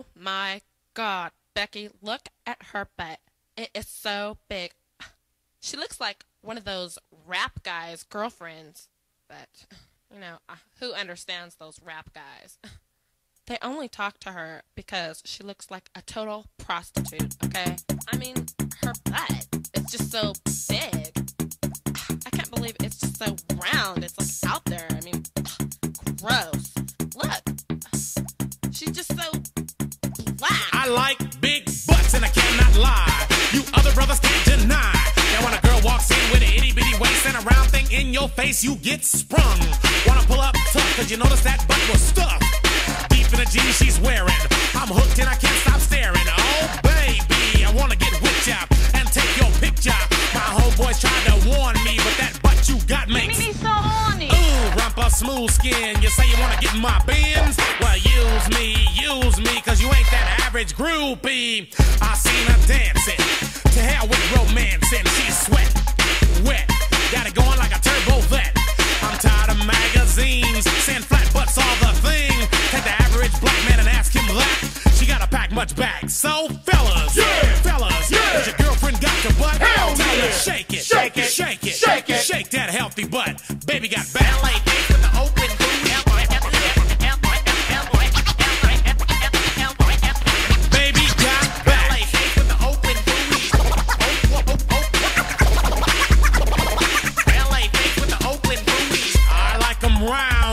Oh my god, Becky, look at her butt. It is so big. She looks like one of those rap guys' girlfriends. But, you know, uh, who understands those rap guys? They only talk to her because she looks like a total prostitute, okay? I mean, her butt is just so big. I can't believe it's just so round. It's like You other brothers can't deny. Now when a girl walks in with an itty bitty waist and a round thing in your face, you get sprung. Wanna pull up tough, cause you notice that butt was stuffed Deep in the jeans she's wearing. I'm hooked and I can't stop staring. Oh, baby, I wanna get whipped up and take your picture. My homeboys tried to warn me, but that butt you got makes me so horny. Ooh, rumpa smooth skin. You say you wanna get in my bins? Well, use me, use me, average groupie. I seen her dancing. To hell with romance, and she's sweat, wet. Got it going like a turbo vet. I'm tired of magazines, saying flat butts all the thing. Take the average black man and ask him that. She gotta pack much back. So, fellas, yeah, fellas, yeah. Your girlfriend got your butt? Hell Tell yeah. her shake it, Shake it, shake it, shake it. shake that healthy butt. Baby got back. LA with the open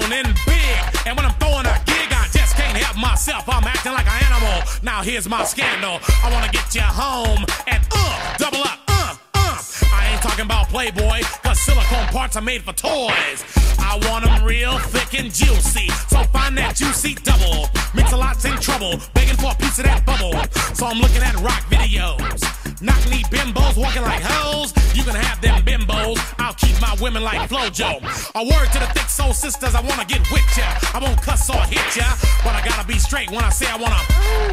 and big. And when I'm throwing a gig, I just can't help myself. I'm acting like an animal. Now here's my scandal. I wanna get you home and uh, double up, uh, uh. I ain't talking about Playboy, cause silicone parts are made for toys. I want 'em real thick and juicy. So find that juicy double. Mix a lot's in trouble, begging for a piece of that bubble. So I'm looking at rock videos. Knock knee bimbos walking like hoes. You can have them. I'll keep my women like Flojo. A word to the thick soul sisters, I wanna get with ya. I won't cuss or hit ya, but I gotta be straight when I say I wanna.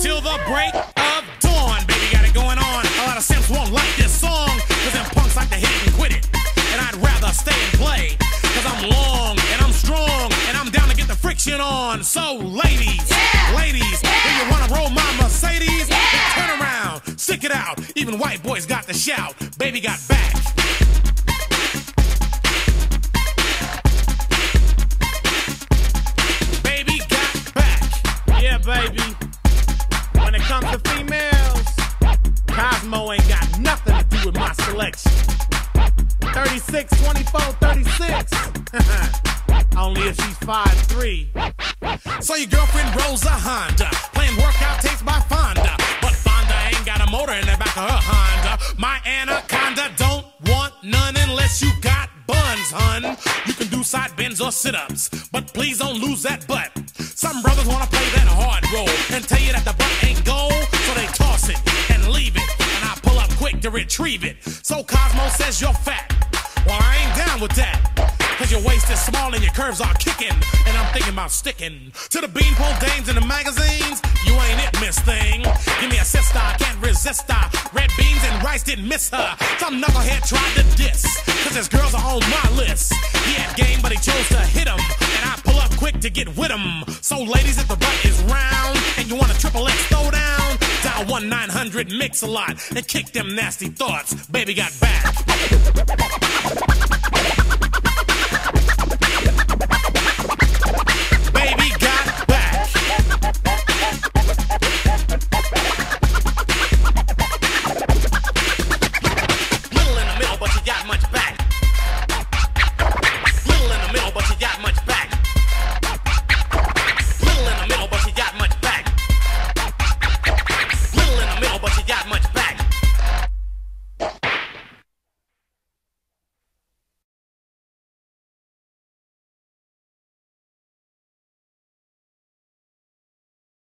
Till the break of dawn, baby, got it going on. A lot of simps won't like this song, cause them punks like to hit and quit it. And I'd rather stay and play, cause I'm long and I'm strong, and I'm down to get the friction on. So, ladies, ladies, do you wanna roll my Mercedes? Then turn around, stick it out. Even white boys got the shout. Baby got back. Ain't got nothing to do with my selection. 36, 24, 36. Only if she's 5'3. So your girlfriend rolls a Honda, playing workout tapes by Fonda. But Fonda ain't got a motor in the back of her Honda. My anaconda don't want none unless you got buns, hun. You can do side bends or sit-ups, but please don't lose that butt. Some brothers wanna play that hard So Cosmo says you're fat. Well, I ain't down with that. Cause your waist is small and your curves are kicking. And I'm thinking about sticking to the beanpole dames in the magazines. You ain't it, miss thing. Give me a sister, I can't resist her. Red beans and rice didn't miss her. Some knucklehead tried to diss. Cause his girls are on my list. He had game, but he chose to hit him. And I pull up quick to get with him. So, ladies, at the 1 900 mix a lot and kick them nasty thoughts. Baby got back.